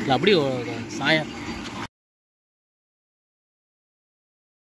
இல்லை அப்படியே சாயம்.